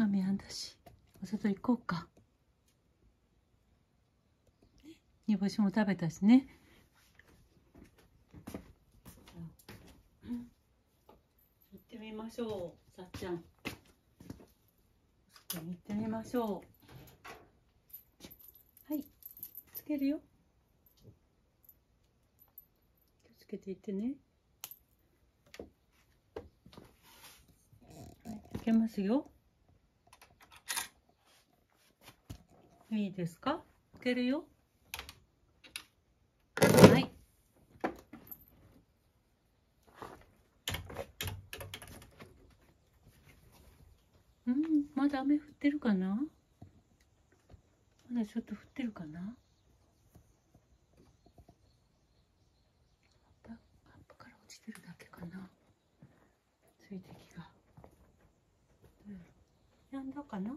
雨やんだしお外行こうか。煮干しも食べたしね。行ってみましょうさっちゃん。行ってみましょう。はいつけるよ。気をつけていってね。はいつけますよいいですか？つけるよ。はい。うん？まだ雨降ってるかな？まだちょっと降ってるかな？葉っぱ葉っぱから落ちてるだけかな。水滴が、うん、やんだかな？